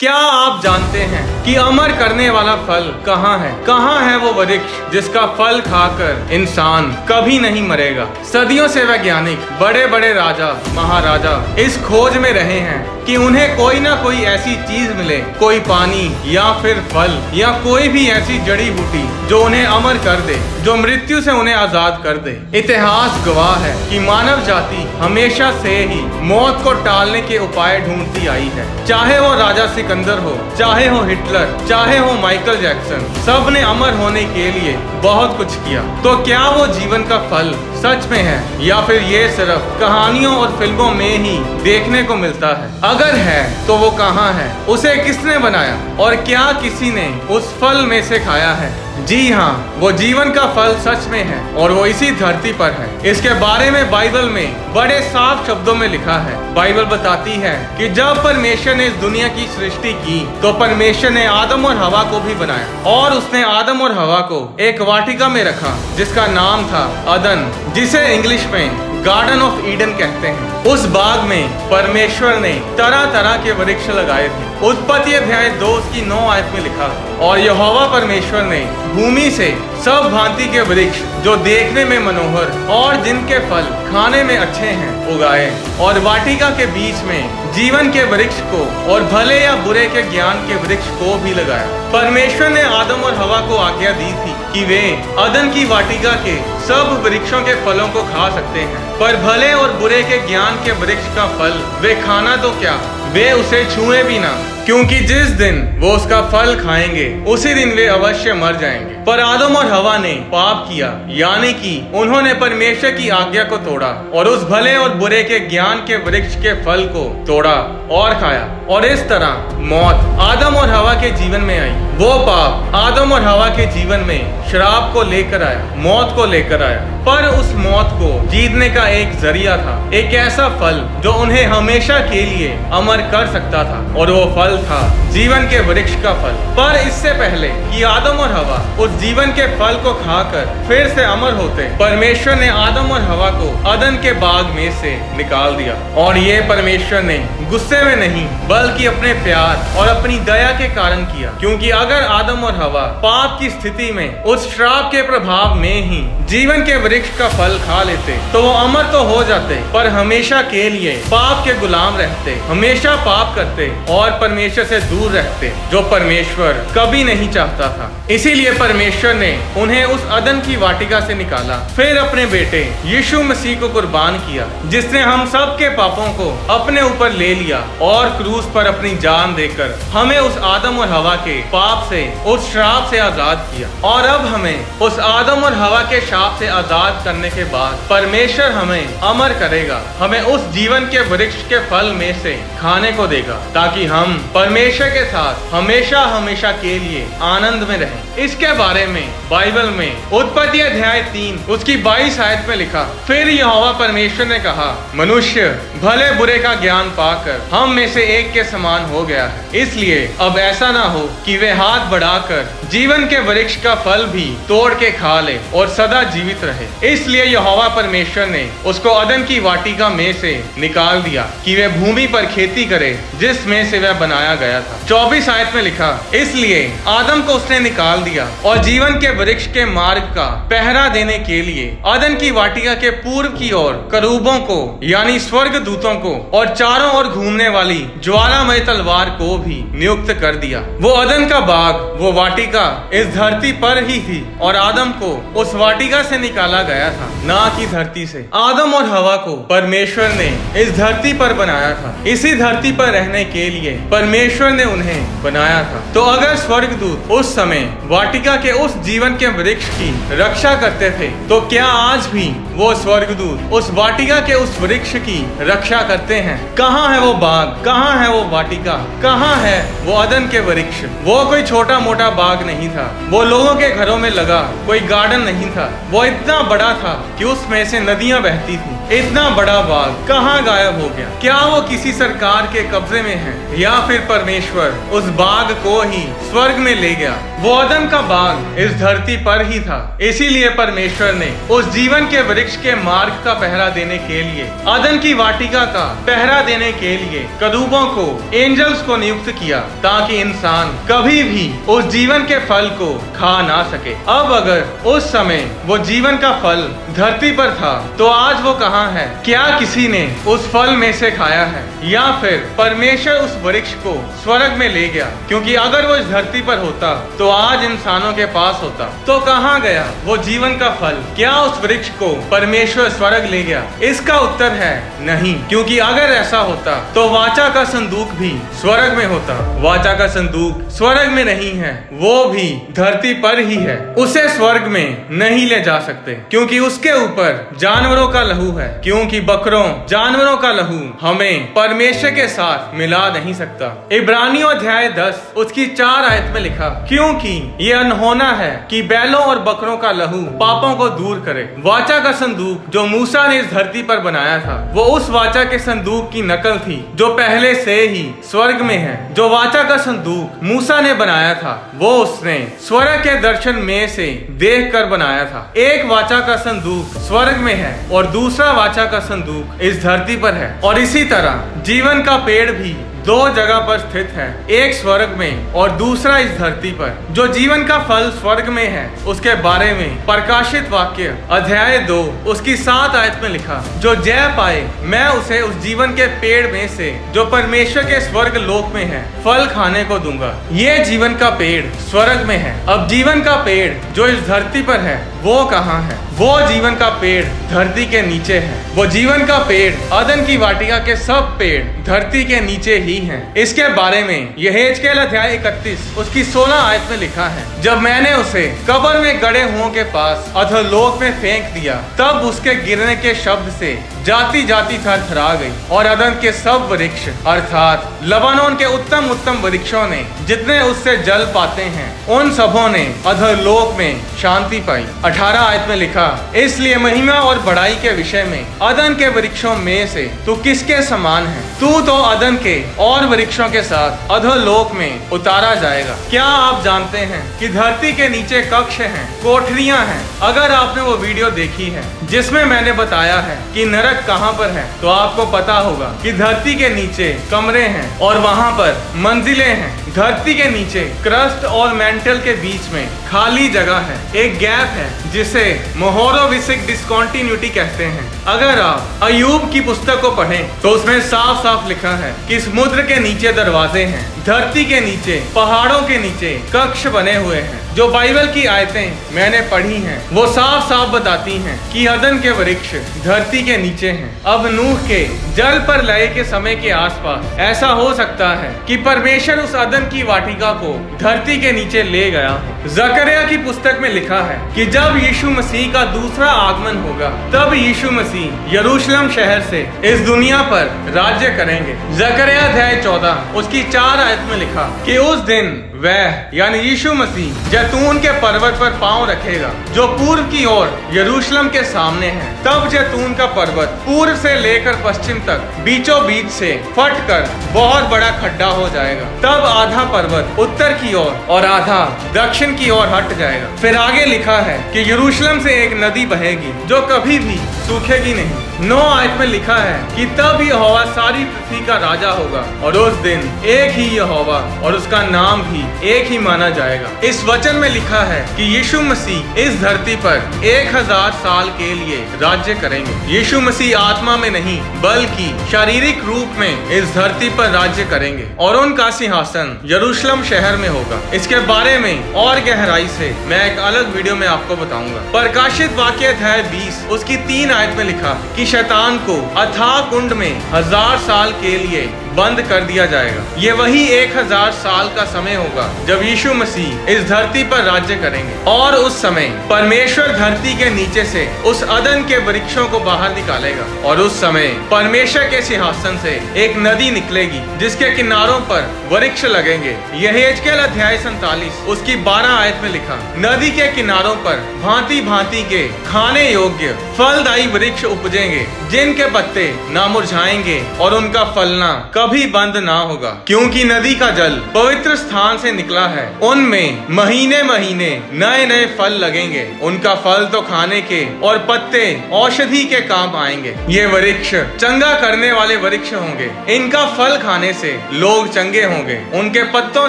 क्या आप जानते हैं कि अमर करने वाला फल कहाँ है? कहाँ है वो वृक्ष जिसका फल खाकर इंसान कभी नहीं मरेगा? सदियों से वैज्ञानिक बड़े बड़े राजा, महाराजा इस खोज में रहे हैं कि उन्हें कोई ना कोई ऐसी चीज़ मिले, कोई पानी, या फिर फल, या कोई भी ऐसी जड़ी बूटी, जो उन्हें अमर कर दे, जो मृत्यु से उन्हें आज़ाद कर दे। इतिहास गवाह है कि मानव जाति हमेशा से ही मौत को टालने के उपाय ढूंढती आई है। चाहे वो राजा सिकंदर हो, चाहे हो हिटलर, चाहे हो माइकल जैक्सन सबने अमर होने के लिए बहुत कुछ किया। तो क्या वो जीवन का फल सच में है या फिर ये सिर्फ़ कहानियों और फ़िल्मों में ही देखने को मिलता है? अगर है तो वो कहाँ है? उसे किसने बनाया? और क्या किसी ने उस फल में से खाया है? जी हाँ वो जीवन का फल सच में है और वो इसी धरती पर है। इसके बारे में बाइबल में बड़े साफ़ शब्दों में लिखा है। बाइबल बताती है कि जब परमेश्वर ने इस दुनिया की सृष्टि की तो परमेश्वर ने आदम और हवा को भी बनाया और उसने आदम और हवा को एक वाटिका में रखा, जिसका नाम था अदन, जिसे इंग्लिश में गार्डन ऑफ़ ईडन कहते हैं। उस बाग में परमेश्वर ने तरह तरह के वृक्ष लगाए थे। उत्पत्ति अध्याय दो की नौ आयत में लिखा और यहोवा परमेश्वर ने भूमि से सब भांति के वृक्ष, जो देखने में मनोहर और जिनके फल खाने में अच्छे हैं, उगाए। और वाटिका के बीच में जीवन के वृक्ष को और भले या बुरे के ज्ञान के वृक्ष को भी लगाया। परमेश्वर ने आदम और हवा को आज्ञा दी थी कि वे अदन की वाटिका के सब वृक्षों के फलों को खा सकते हैं। पर भले और बुरे के ज्ञान के वृक्ष का फल वे खाना तो क्या? वे उसे छुए भी ना। क्योंकि जिस दिन वो उसका फल खाएँगे, उसी दिन वे अवश्य मर जाएँगे। पर आदम और हवा ने पाप किया, यानी कि उन्होंने परमेश्वर की आज्ञा को तोड़ा और उस भले और बुरे के ज्ञान के वृक्ष के फल को तोड़ा और खाया। और इस तरह मौत आदम और हवा के जीवन में आई। वो पाप आदम और हवा के जीवन में शराब को लेकर आया, मौत को लेकर आया। पर उस मौत को जीतने का एक ज़रिया था, एक ऐसा फल जो उन्हें हमेशा के लिए अमर कर सकता था। और वो फल था, जीवन के वृक्ष का फल। पर इससे पहले कि आदम और हवा उस जीवन के फल को खाकर फिर से अमर होते, परमेश्वर ने आदम और हवा को अदन के बाग में से निकाल दिया। और ये परमेश्वर ने गुस्से में नहीं, बल्कि अपने प्यार और अपनी दया के कारण किया। क्योंकि अगर आदम और हवा पाप की स्थिति में, उस श्राप के प्रभाव में ही जीवन के वृक्ष का फल खा लेते तो वो अमर तो हो जाते, पर हमेशा के लिए पाप के गुलाम रहते। हमेशा पाप करते और परमेश्वर से दूर रहते, जो परमेश्वर कभी नहीं चाहता था। इसीलिए परमेश्वर ने उन्हें उस अदन की वाटिका से निकाला। फिर अपने बेटे यीशु मसीह को कुर्बान किया, जिसने हम सब के पापों को अपने ऊपर ले लिया। और क्रूस पर अपनी जान देकर हमें उस आदम और हवा के पाप से, उस श्राप से आज़ाद किया। और अब हमें उस आदम और हवा के श्राप से आज़ाद करने के बाद परमेश्वर हमें अमर करेगा। हमें उस जीवन के वृक्ष के फल में से खाने को देगा, ताकि हम परमेश्वर के साथ हमेशा हमेशा के लिए आनंद में रहें। इसके बारे में बाइबल में उत्पत्ति अध्याय तीन, उसकी बाईस आयत में लिखा, फिर यहोवा परमेश्वर ने कहा, मनुष्य, भले बुरे का ज्ञान पाकर हम में से एक के समान हो गया है। इसलिए अब ऐसा ना हो कि वे हाथ बढ़ाकर जीवन के वृक्ष का फल भी तोड़ के खा ले और सदा जीवित रहे। इसलिए यहोवा परमेश्वर ने उसको अदन की वाटिका में से निकाल दिया कि वे भूमि पर खेती करे जिसमें से वह बनाया गया था। चौबीस आयत में लिखा, इसलिए आदम को उसने निकाल दिया और जीवन के वृक्ष के मार्ग का पहरा देने के लिए अदन की वाटिका के पूर्व की ओर करूबों को, यानी स्वर्ग दूतों को और चारों ओर घूमने वाली ज्वालामय तलवार को भी नियुक्त कर दिया। वो अदन का बाग, वो वाटिका इस धरती पर ही थी और आदम को उस वाटिका से निकाला गया था, ना कि धरती से। आदम और हवा को परमेश्वर ने इस धरती पर बनाया था। इसी धरती पर रहने के लिए परमेश्वर ने उन्हें बनाया था। तो अगर स्वर्गदूत उस समय वाटिका के उस जीवन के वृक्ष की रक्षा करते थे तो क्या आज भी वो स्वर्गदूत उस वाटिका के उस वृक्ष की रक्षा करते हैं। कहाँ है वो बाग? कहाँ है वो वाटिका? कहाँ है वो अदन के वृक्ष? वो कोई छोटा मोटा बाग नहीं था। वो लोगों के घरों में लगा, कोई गार्डन नहीं था। वो इतना बड़ा था कि उसमें से नदियाँ बहती थी। इतना बड़ा बाग कहाँ गायब हो गया? क्या वो किसी सरकार के कब्जे में है? या फिर परमेश्वर उस बाग को ही स्वर्ग में ले गया? वो अदम का बाग इस धरती पर ही था। इसीलिए परमेश्वर ने उस जीवन के वृक्ष के मार्ग का पहरा देने के लिए, अदन की वाटिका का पहरा देने के लिए कदूबों को, एंजल्स को नियुक्त किया, ताकि इंसान कभी भी उस जीवन के फल को खा ना सके। अब अगर उस समय वो जीवन का फल धरती पर था तो आज वो कहाँ है? क्या किसी ने उस फल में से खाया है? या फिर परमेश्वर उस वृक्ष को स्वर्ग में ले गया? क्योंकि अगर वो इस धरती पर होता तो आज इंसानों के पास होता। तो कहाँ गया, वो जीवन का फल। क्या उस वृक्ष को परमेश्वर स्वर्ग ले गया? इसका उत्तर है, नहीं। क्योंकि अगर ऐसा होता तो वाचा का संदूक भी स्वर्ग में होता। वाचा का संदूक स्वर्ग में नहीं है, वो भी धरती पर ही है। उसे स्वर्ग में नहीं ले जा सकते, क्योंकि उसके ऊपर जानवरों का लहू है। क्योंकि बकरों, जानवरों का लहू हमें परमेश्वर के साथ मिला नहीं सकता। इब्रानियों अध्याय दस, उसकी चार आयत में लिखा, क्योंकि ये अनहोना है कि बैलों और बकरों का लहू पापों को दूर करे। वाचा का संदूक जो मूसा ने इस धरती पर बनाया था, वो उस वाचा के संदूक की नकल थी, जो पहले से ही स्वर्ग में है। जो वाचा का संदूक मूसा ने बनाया था, वो उसने स्वर्ग के दर्शन में से देख कर बनाया था। एक वाचा का संदूक स्वर्ग में है और दूसरा वाचा का संदूक इस धरती पर है। और इसी तरह जीवन का पेड़ भी दो जगह पर स्थित है, एक स्वर्ग में और दूसरा इस धरती पर। जो जीवन का फल स्वर्ग में है, उसके बारे में प्रकाशित वाक्य अध्याय दो, उसकी सात आयत में लिखा, जो जय पाए, मैं उसे उस जीवन के पेड़ में से, जो परमेश्वर के स्वर्ग लोक में है, फल खाने को दूँगा। ये जीवन का पेड़ स्वर्ग में है। अब जीवन का पेड़ जो इस धरती पर है वो कहाँ है? वो जीवन का पेड़ धरती के नीचे है। वो जीवन का पेड़ अदन की वाटिका के सब पेड़ धरती के नीचे ही हैं। इसके बारे में यह अध्याय इकतीस, उसकी सोलह आयत में लिखा है, जब मैंने उसे कबर में गड़े हुओं के पास अधोलोक में फेंक दिया, तब उसके गिरने के शब्द से जाति जाति थर थरा गई और अदन के सब वृक्ष, अर्थात लबानोन के उत्तम उत्तम वृक्षों ने जितने उससे जल पाते हैं, उन सबों ने अधोलोक में शांति पाई। अठारह आयत में लिखा इसलिए महिमा और बड़ाई के विषय में अदन के वृक्षों में से तू किसके समान है? तू तो अदन के और वृक्षों के साथ अधोलोक में उतारा जाएगा। क्या आप जानते हैं कि धरती के नीचे कक्ष हैं, कोठरियाँ हैं? अगर आपने वो वीडियो देखी है जिसमें मैंने बताया है कि नरक कहाँ पर है तो आपको पता होगा कि धरती के नीचे कमरे हैं और वहाँ पर मंजिलें हैं। धरती के नीचे, क्रस्ट और मेंटल के बीच में खाली जगह है। एक गैप है, जिसे मोहरोविसिक डिस्कॉन्टिन्यूटी कहते हैं। अगर आप अयूब की पुस्तक को पढ़ें तो उसमें साफ़ साफ़ लिखा है कि समुद्र के नीचे दरवाजे हैं, धरती के नीचे, पहाड़ों के नीचे कक्ष बने हुए हैं। जो बाइबल की आयतें मैंने पढ़ी हैं, वो साफ़ साफ़ बताती हैं कि अदन के वृक्ष धरती के नीचे हैं। अब नूह के जल पर लय के समय के आसपास ऐसा हो सकता है कि परमेश्वर उस अदन की वाटिका को धरती के नीचे ले गया जकरिया की पुस्तक में लिखा है कि जब यीशु मसीह का दूसरा आगमन होगा तब यीशु मसीह यरूशलेम शहर से इस दुनिया पर राज्य करेंगे। जकरिया अध्याय चौदह उसकी चार आयत में लिखा कि उस दिन वह यानी यीशु मसीह जैतून के पर्वत पर पाँव रखेगा जो पूर्व की ओर यरूशलेम के सामने है। तब जैतून का पर्वत पूर्व से लेकर पश्चिम तक बीचों बीच से फट कर बहुत बड़ा खड्डा हो जाएगा। तब आधा पर्वत उत्तर की ओर और, और आधा दक्षिण की ओर हट जाएगा। फिर आगे लिखा है कि यरूशलेम से एक नदी बहेगी, जो कभी भी सूखेगी नहीं। नौ आयत में लिखा है कि तब यहोवा सारी पृथ्वी का राजा होगा, और उस दिन एक ही यहोवा, और उसका नाम भी एक ही माना जाएगा। इस वचन में लिखा है कि यीशु मसीह इस धरती पर एक हज़ार साल के लिए राज्य करेंगे। यीशु मसीह आत्मा में नहीं, बल्कि शारीरिक रूप में इस धरती पर राज्य करेंगे, और उनका सिंहासन यरूशलेम शहर में होगा। इसके बारे में और गहराई से मैं एक अलग वीडियो में आपको बताऊँगा। प्रकाशित वाक्य है बीस, उसकी तीन आयत में लिखा कि शैतान को अथाह कुंड में हज़ार साल के लिए बंद कर दिया जाएगा। ये वही एक हज़ार साल का समय होगा जब यीशु मसीह इस धरती पर राज्य करेंगे और उस समय परमेश्वर धरती के नीचे से उस अदन के वृक्षों को बाहर निकालेगा और उस समय परमेश्वर के सिंहासन से एक नदी निकलेगी, जिसके किनारों पर वृक्ष लगेंगे। यह एजकेल अध्याय सैतालीस, उसकी बारह आयत में लिखा, नदी के किनारों पर भांति भांति के खाने योग्य फलदायी वृक्ष उपजेंगे, जिनके पत्ते ना मुरझाएँगे और उनका फलना कभी बंद ना होगा। क्योंकि नदी का जल पवित्र स्थान से निकला है। उनमें महीने महीने नए नए फल लगेंगे। उनका फल तो खाने के और पत्ते औषधि के काम आएँगे। ये वृक्ष चंगा करने वाले वृक्ष होंगे। इनका फल खाने से लोग चंगे होंगे। उनके पत्तों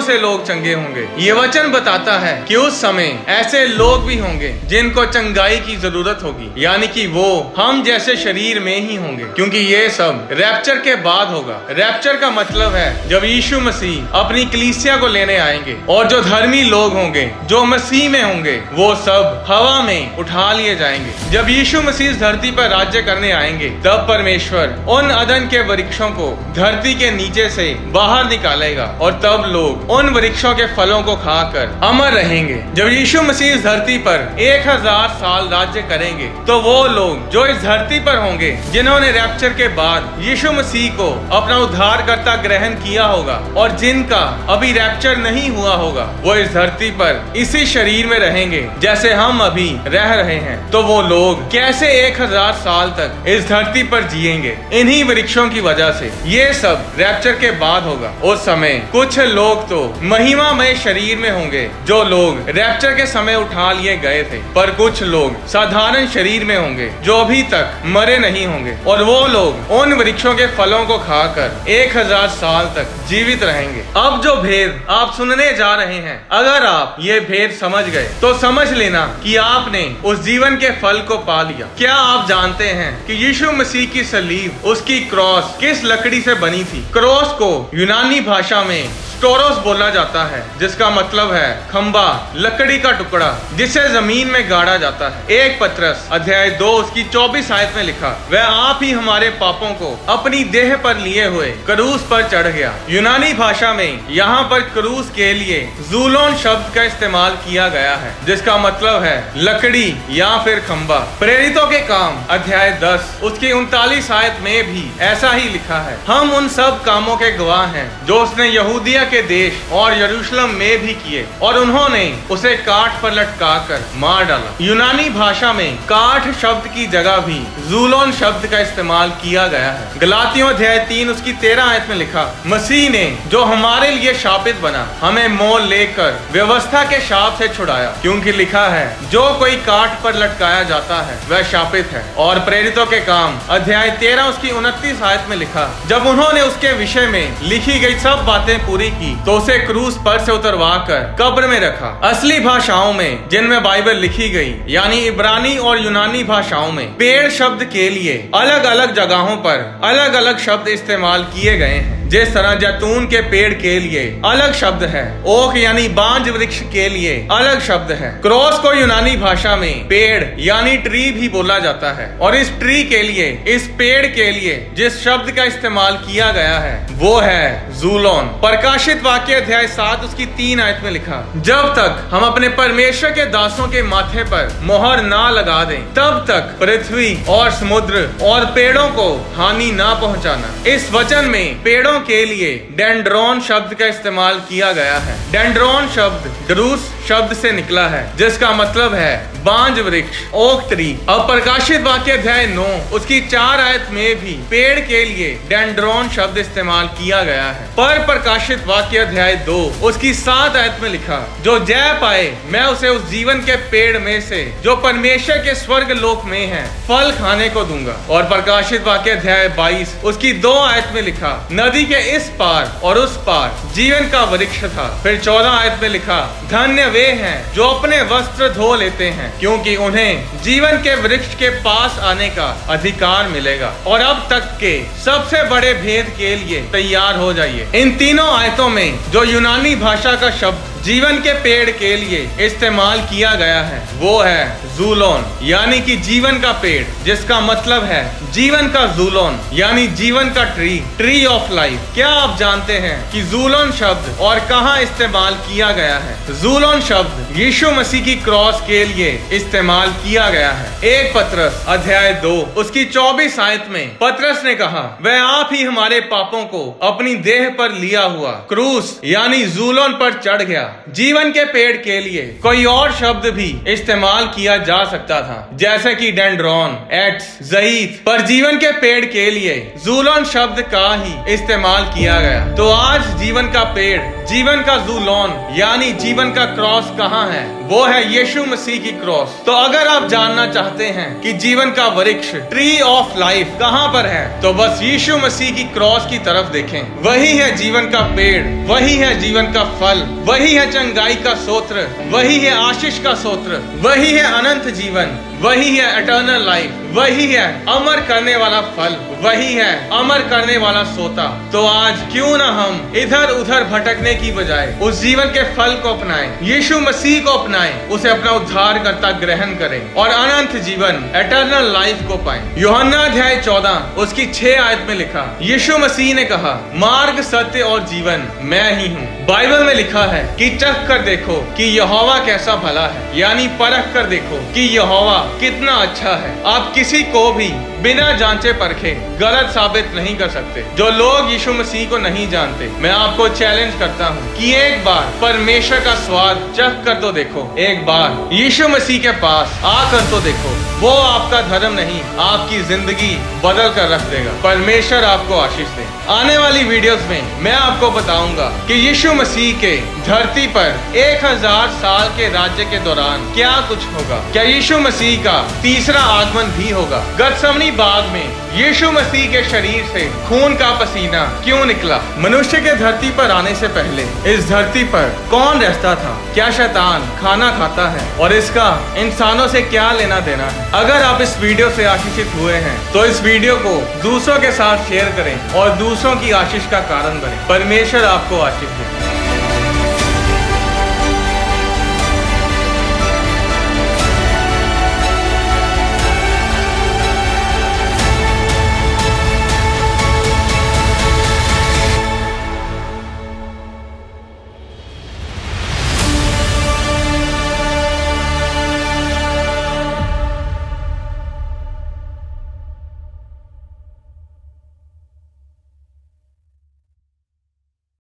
से लोग चंगे होंगे। ये वचन बताता है कि उस समय ऐसे लोग भी होंगे जिनको चंगाई की ज़रूरत होगी। यानी कि वो हम जैसे शरीर में ही होंगे। क्योंकि ये सब रैप्चर के बाद होगा। रैप्चर का मतलब है जब यीशु मसीह अपनी कलीसिया को लेने आएँगे और जो धर्मी लोग होंगे, जो मसीह में होंगे, वो सब हवा में उठा लिए जाएँगे। जब यीशु मसीह धरती पर राज्य करने आएँगे, तब परमेश्वर उन अदन के वृक्षों को धरती के नीचे से बाहर निकालेगा और तब लोग उन वृक्षों के फलों को खाकर अमर रहेंगे। जब यीशु मसीह धरती पर एक हज़ार साल राज्य करेंगे तो वो लोग जो इस धरती पर होंगे, जिन्होंने रैप्चर के बाद यीशु मसीह को अपना उद्धारकर्ता ग्रहण किया होगा और जिनका अभी रैप्चर नहीं हुआ होगा, वो इस धरती पर इसी शरीर में रहेंगे जैसे हम अभी रह रहे हैं। तो वो लोग कैसे एक हज़ार साल तक इस धरती पर जिएँगे? इन्हीं वृक्षों की वजह से ये सब रैप्चर के बाद होगा। उस समय कुछ लोग तो महिमामय शरीर में होंगे, जो लोग रैप्चर के समय उठा लिए गए थे। पर कुछ लोग साधारण शरीर में होंगे, जो अभी तक मरे नहीं होंगे। और वो लोग उन वृक्षों के फलों को खाकर एक हज़ार साल तक जीवित रहेंगे। अब जो भेद आप सुनने जा रहे हैं, अगर आप ये भेद समझ गए तो समझ लेना कि आपने उस जीवन के फल को पा लिया। क्या आप जानते हैं कि यीशु मसीह की सलीब, उसकी क्रॉस किस लकड़ी से बनी थी? क्रॉस को यूनानी भाषा में स्टोरोस बोला जाता है, जिसका मतलब है खम्बा लकड़ी का टुकड़ा, जिसे ज़मीन में गाड़ा जाता है। एक पत्रस, अध्याय दो, उसकी चौबीस आयत में लिखा, वह आप ही हमारे पापों को अपनी देह पर लिए हुए क्रूस पर चढ़ गया। यूनानी भाषा में, यहाँ पर क्रूस के लिए जूलोन शब्द का इस्तेमाल किया गया है, जिसका मतलब है लकड़ी या फिर खम्बा प्रेरितों के काम, अध्याय दस, उसकी उनतालीस आयत में भी ऐसा ही लिखा है, हम उन सब कामों के गवाह हैं, जो उसने यहूदिया के देश और यरूशलेम में भी किए और उन्होंने उसे काठ पर लटका कर मार डाला। यूनानी भाषा में काठ शब्द की जगह भी जूलोन शब्द का इस्तेमाल किया गया है। गलातियों अध्याय तीन, उसकी तेरह आयत में लिखा, मसीह ने जो हमारे लिए शापित बना, हमें मोल लेकर व्यवस्था के शाप से छुड़ाया। क्योंकि लिखा है, जो कोई काठ पर लटकाया जाता है, वह शापित है। और प्रेरितों के काम, अध्याय तेरह, उसकी उनतीस आयत में लिखा, जब उन्होंने उसके विषय में लिखी गई सब बातें पूरी की। तो उसे क्रूस पर से उतरवा कर कब्र में रखा। असली भाषाओं में, जिनमें बाइबल लिखी गई, यानी इब्रानी और यूनानी भाषाओं में, पेड़ शब्द के लिए अलग अलग जगहों पर अलग अलग शब्द इस्तेमाल किए गए हैं। जिस तरह जैतून के पेड़ के लिए अलग शब्द है ओक यानी बांझ वृक्ष के लिए अलग शब्द है। क्रॉस को यूनानी भाषा में पेड़ यानी ट्री भी बोला जाता है। और इस ट्री के लिए, इस पेड़ के लिए जिस शब्द का इस्तेमाल किया गया है, वो है जूलोन। प्रकाशित वाक्य अध्याय सात, उसकी तीन आयत में लिखा, जब तक हम अपने परमेश्वर के दासों के माथे पर मोहर ना लगा दें, तब तक पृथ्वी और समुद्र और पेड़ों को हानि ना पहुंचाना। इस वचन में पेड़ों के लिए डेंड्रोन शब्द का इस्तेमाल किया गया है। डेंड्रोन शब्द ड्रूस शब्द से निकला है, जिसका मतलब है बांझ वृक्ष, ओक ट्री अब प्रकाशित वाक्य अध्याय नौ, उसकी चार आयत में भी पेड़ के लिए डेंड्रोन शब्द इस्तेमाल किया गया है। पर प्रकाशित वाक्य अध्याय दो, उसकी सात आयत में लिखा, जो जय पाए, मैं उसे उस जीवन के पेड़ में से, जो परमेश्वर के स्वर्ग लोक में है, फल खाने को दूँगा। और प्रकाशित वाक्य अध्याय बाईस, उसकी दो आयत में लिखा, नदी के इस पार और उस पार जीवन का वृक्ष था। फिर चौदह आयत में लिखा, धन्य वे हैं जो अपने वस्त्र धो लेते हैं, क्योंकि उन्हें जीवन के वृक्ष के पास आने का अधिकार मिलेगा। और अब तक के सबसे बड़े भेद के लिए तैयार हो जाइए। इन तीनों आयतों में जो यूनानी भाषा का शब्द जीवन के पेड़ के लिए इस्तेमाल किया गया है। वो है जूलोन, यानी कि जीवन का पेड़, जिसका मतलब है जीवन का जूलोन, यानी जीवन का ट्री ट्री ऑफ़ लाइफ क्या आप जानते हैं कि जूलोन शब्द और कहाँ इस्तेमाल किया गया है? जूलोन शब्द यीशु मसीह की क्रॉस के लिए इस्तेमाल किया गया है। एक पत्रस, अध्याय दो, उसकी चौबीस आयत में पत्रस ने कहा, वह आप ही हमारे पापों को अपनी देह पर लिया हुआ, क्रूस, यानी जूलोन पर चढ़ गया जीवन के पेड़ के लिए कोई और शब्द भी इस्तेमाल किया जा सकता था, जैसे कि डेंड्रॉन एट्स जईफ पर जीवन के पेड़ के लिए जूलोन शब्द का ही इस्तेमाल किया गया। तो आज जीवन का पेड़, जीवन का जूलोन, यानी जीवन का क्रॉस कहाँ है? वो है यीशु मसीह की क्रॉस तो अगर आप जानना चाहते हैं कि जीवन का वृक्ष ट्री ऑफ़ लाइफ कहाँ पर है तो बस यीशु मसीह की क्रॉस की तरफ़ देखें। वही है जीवन का पेड़, वही है जीवन का फल, वही है चंगाई का सोत्र, वही है आशीष का सोत्र, वही है अनंत जीवन। वही है एटर्नल लाइफ वही है अमर करने वाला फल, वही है अमर करने वाला सोता। तो आज क्यों ना हम इधर उधर भटकने की बजाय उस जीवन के फल को अपनाएँ, यीशु मसीह को अपनाएँ, उसे अपना उद्धार करता ग्रहण करें और अनंत जीवन एटर्नल लाइफ को पाए। योहन्ना अध्याय चौदह, उसकी छह आयत में लिखा, यीशु मसीह ने कहा, मार्ग, सत्य और जीवन मैं ही हूँ। बाइबल में लिखा है कि चख कर देखो कि यहोवा कैसा भला है, यानी परख कर देखो कि यहोवा कितना अच्छा है। आप किसी को भी बिना जांचे परखे, गलत साबित नहीं कर सकते। जो लोग यीशु मसीह को नहीं जानते, मैं आपको चैलेंज करता हूँ कि एक बार परमेश्वर का स्वाद चख कर तो देखो। एक बार यीशु मसीह के पास आ कर तो देखो। वो आपका धर्म नहीं, आपकी ज़िंदगी बदल कर रख देगा। परमेश्वर आपको आशीष दे। आने वाली वीडियोस में मैं आपको बताऊँगा कि यीशु मसीह के धरती पर एक हज़ार साल के राज्य के दौरान क्या कुछ होगा। क्या यीशु मसीह का तीसरा आगमन भी होगा? गतसमनी बाग में यीशु मसीह के शरीर से खून का पसीना क्यों निकला? मनुष्य के धरती पर आने से पहले इस धरती पर कौन रहता था? क्या शैतान खाना खाता है? और इसका इंसानों से क्या लेना देना है? अगर आप इस वीडियो से आशीषित हुए हैं तो इस वीडियो को दूसरों के साथ शेयर करें और दूसरों की आशीष का कारण बने। परमेश्वर आपको आशीष दे।